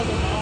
Hold on.